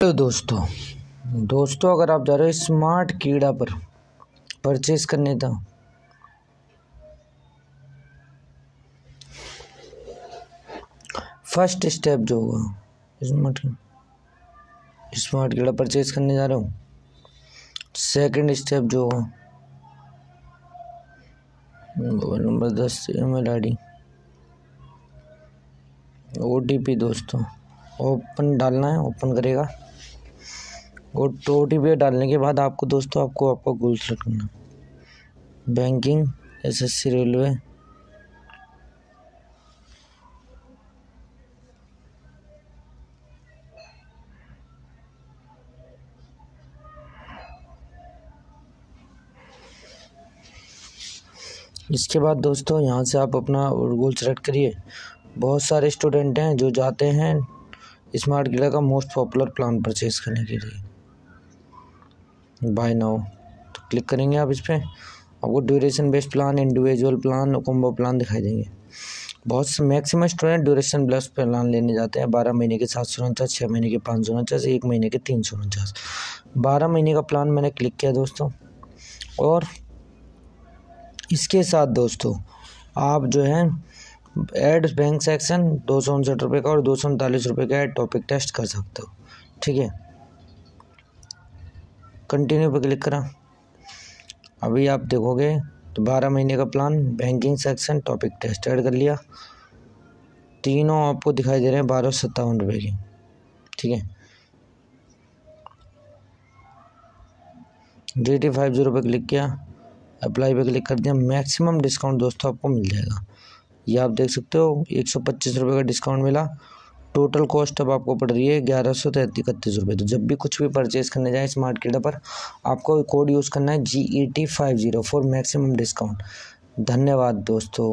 Hello दोस्तों दोस्तों, अगर आप जा रहे हो स्मार्ट कीड़ा पर परचेज करने था फ़र्स्ट स्टेप जो होगा स्मार्ट स्मार्ट कीड़ा परचेज करने जा रहा हूँ। सेकंड स्टेप जो होगा, मोबाइल नंबर दस M L I D O T P दोस्तों ओपन डालना है ओपन करेगा। और ओ टी पी डालने के बाद आपको दोस्तों, आपको आपका गोल सेलेक्ट करना बैंकिंग एसएससी रेलवे इसके बाद दोस्तों, यहाँ से आप अपना गोल सेलेक्ट करिए। बहुत सारे स्टूडेंट हैं जो जाते हैं स्मार्ट गिला का मोस्ट पॉपुलर प्लान परचेज करने के लिए। बाय नाउ तो क्लिक करेंगे आप इस पर आपको duration based plan individual plan combo plan दिखाई देंगे। बहुत से maximum student duration based plan लेने जाते हैं। बारह महीने के सात सौ उनचास छः महीने के पाँच सौ उनचास, एक महीने के तीन सौ उनचास। बारह महीने का प्लान मैंने क्लिक किया दोस्तों। और इसके साथ दोस्तों, आप जो है एड बैंक सेक्शन दो सौ उनसठ रुपये का और दो सौ उनतालीस रुपये का एड टॉपिक टेस्ट कर सकते हो। ठीक है? कंटिन्यू पर क्लिक करा। अभी आप देखोगे तो बारह महीने का plan banking section topic test add कर लिया। तीनों आपको दिखाई दे रहे हैं बारह सौ सत्तावन रुपये की। ठीक है? डी टी फाइव ज़ीरो पे क्लिक किया। अप्लाई पे क्लिक कर दिया। मैक्सिमम डिस्काउंट दोस्तों आपको मिल जाएगा। ये आप देख सकते हो, एक सौ पच्चीस रुपये का डिस्काउंट मिला। टोटल कॉस्ट अब आपको पड़ रही है ग्यारह सौ इकतीस रुपये तो जब भी कुछ भी परचेज़ करने जाए स्मार्ट किडा पर, आपको कोड यूज़ करना है G E T five zero four maximum discount धन्यवाद दोस्तों।